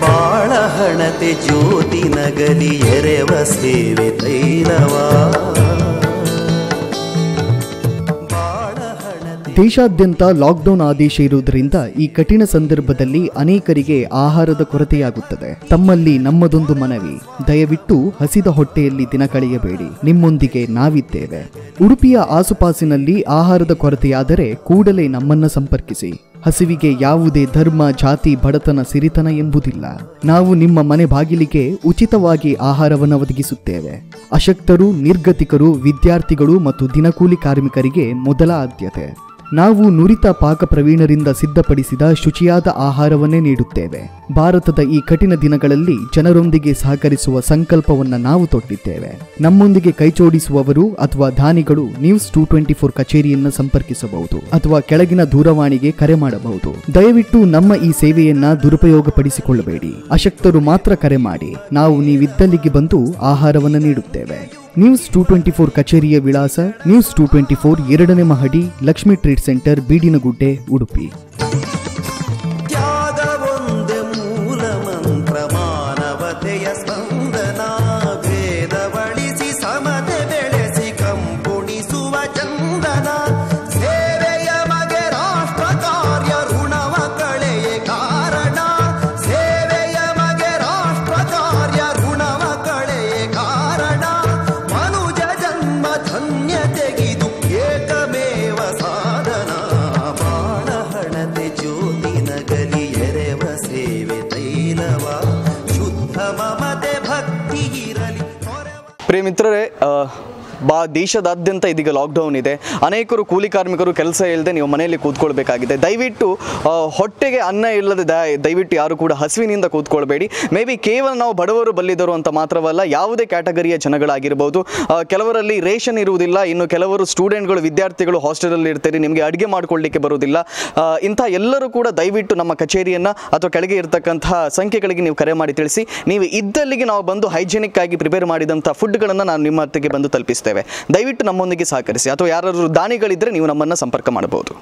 ಬಾಳ ಹಣತೆ ಜ್ಯೋತಿ ನಗಲಿ ಎರೆವ ಸೇವೆ ತೈಲವಾ. ದೇಶಾದ್ಯಂತ ಲಾಕ್ಡೌನ್ ಆದೇಶ ಇರುವುದರಿಂದ ಈ ಕಠಿಣ ಸಂದರ್ಭದಲ್ಲಿ ಅನೇಕರಿಗೆ ಆಹಾರದ ಕೊರತೆಯಾಗುತ್ತದೆ. ತಮ್ಮಲ್ಲಿ ನಮ್ಮದೊಂದು ಮನವಿ, ದಯವಿಟ್ಟು ಹಸಿದ ಹೊಟ್ಟೆಯಲ್ಲಿ ದಿನ ಕಳೆಯಬೇಡಿ, ನಿಮ್ಮೊಂದಿಗೆ ನಾವಿದ್ದೇವೆ. ಉಡುಪಿಯ ಆಸುಪಾಸಿನಲ್ಲಿ ಆಹಾರದ ಕೊರತೆಯಾದರೆ ಕೂಡಲೇ ನಮ್ಮನ್ನ ಸಂಪರ್ಕಿಸಿ. ಹಸಿವಿಗೆ ಯಾವುದೇ ಧರ್ಮ, ಜಾತಿ, ಬಡತನ, ಸಿರಿತನ ಎಂಬುದಿಲ್ಲ. ನಾವು ನಿಮ್ಮ ಮನೆ ಬಾಗಿಲಿಗೆ ಉಚಿತವಾಗಿ ಆಹಾರವನ್ನು ಒದಗಿಸುತ್ತೇವೆ. ಅಶಕ್ತರು, ನಿರ್ಗತಿಕರು, ವಿದ್ಯಾರ್ಥಿಗಳು ಮತ್ತು ದಿನಕೂಲಿ ಕಾರ್ಮಿಕರಿಗೆ ಮೊದಲ ಆದ್ಯತೆ. ನಾವು ನುರಿತ ಪಾಕ ಪ್ರವೀಣರಿಂದ ಸಿದ್ಧಪಡಿಸಿದ ಶುಚಿಯಾದ ಆಹಾರವನ್ನೇ ನೀಡುತ್ತೇವೆ. ಭಾರತದ ಈ ಕಠಿಣ ದಿನಗಳಲ್ಲಿ ಜನರೊಂದಿಗೆ ಸಹಕರಿಸುವ ಸಂಕಲ್ಪವನ್ನ ನಾವು ತೊಟ್ಟಿದ್ದೇವೆ. ನಮ್ಮೊಂದಿಗೆ ಕೈಚೋಡಿಸುವವರು ಅಥವಾ ದಾನಿಗಳು ನ್ಯೂಸ್ ಟೂ ಟ್ವೆಂಟಿ ಫೋರ್ ಕಚೇರಿಯನ್ನು ಸಂಪರ್ಕಿಸಬಹುದು ಅಥವಾ ಕೆಳಗಿನ ದೂರವಾಣಿಗೆ ಕರೆ ಮಾಡಬಹುದು. ದಯವಿಟ್ಟು ನಮ್ಮ ಈ ಸೇವೆಯನ್ನ ದುರುಪಯೋಗಪಡಿಸಿಕೊಳ್ಳಬೇಡಿ. ಅಶಕ್ತರು ಮಾತ್ರ ಕರೆ ಮಾಡಿ. ನಾವು ನೀವಿದ್ದಲ್ಲಿಗೆ ಬಂದು ಆಹಾರವನ್ನು ನೀಡುತ್ತೇವೆ. ನ್ಯೂಸ್ ಟೂ ಟ್ವೆಂಟಿ ಫೋರ್ ಕಚೇರಿಯ ವಿಳಾಸ ನ್ಯೂಸ್ ಟೂ ಟ್ವೆಂಟಿ ಫೋರ್ ಎರಡನೇ ಮಹಡಿ ಲಕ್ಷ್ಮೀ ಟ್ರೇಡ್ ಸೆಂಟರ್ ಬೀಡಿನಗುಡ್ಡೆ ಉಡುಪಿ. ಸ್ಪಂದನ प्रिय मित्र रे ಬಾ, ದೇಶದಾದ್ಯಂತ ಇದೀಗ ಲಾಕ್ಡೌನ್ ಇದೆ. ಅನೇಕರು ಕೂಲಿ ಕಾರ್ಮಿಕರು ಕೆಲಸ ಇಲ್ಲದೆ ನೀವು ಮನೆಯಲ್ಲಿ ಕೂತ್ಕೊಳ್ಬೇಕಾಗಿದೆ. ದಯವಿಟ್ಟು ಹೊಟ್ಟೆಗೆ ಅನ್ನ ಇಲ್ಲದೆ ದಯ- ದಯವಿಟ್ಟು ಯಾರು ಕೂಡ ಹಸಿವಿನಿಂದ ಕೂತ್ಕೊಳ್ಬೇಡಿ. ಮೇ ಬಿ ಕೇವಲ ನಾವು ಬಡವರು ಬಲ್ಲಿದರು ಅಂತ ಮಾತ್ರವಲ್ಲ, ಯಾವುದೇ ಕ್ಯಾಟಗರಿಯ ಜನಗಳಾಗಿರ್ಬೋದು. ಕೆಲವರಲ್ಲಿ ರೇಷನ್ ಇರುವುದಿಲ್ಲ, ಇನ್ನು ಕೆಲವರು ಸ್ಟೂಡೆಂಟ್ಗಳು ವಿದ್ಯಾರ್ಥಿಗಳು ಹಾಸ್ಟೆಲಲ್ಲಿ ಇರ್ತೀರಿ, ನಿಮಗೆ ಅಡುಗೆ ಮಾಡಿಕೊಳ್ಳಿಕ್ಕೆ ಬರುವುದಿಲ್ಲ. ಇಂಥ ಎಲ್ಲರೂ ಕೂಡ ದಯವಿಟ್ಟು ನಮ್ಮ ಕಚೇರಿಯನ್ನು ಅಥವಾ ಕೆಳಗೆ ಇರತಕ್ಕಂತಹ ಸಂಖ್ಯೆಗಳಿಗೆ ನೀವು ಕರೆ ಮಾಡಿ ತಿಳಿಸಿ. ನೀವು ಇದ್ದಲ್ಲಿಗೆ ನಾವು ಬಂದು ಹೈಜಿನಿಕ್ ಆಗಿ ಪ್ರಿಪೇರ್ ಮಾಡಿದಂಥ ಫುಡ್ಗಳನ್ನು ನಾನು ನಿಮ್ಮ ಹತ್ತಿಗೆ ಬಂದು ತಲುಪಿಸ್ತೇವೆ ದಯವಿಟ್ಟು ನಮ್ಮೊಂದಿಗೆ ಸಹಕರಿಸಿ. ಅಥವಾ ಯಾರಾದರೂ ದಾನಿಗಳಿದ್ದರೆ ನೀವು ನಮ್ಮನ್ನು ಸಂಪರ್ಕ ಮಾಡಬಹುದು.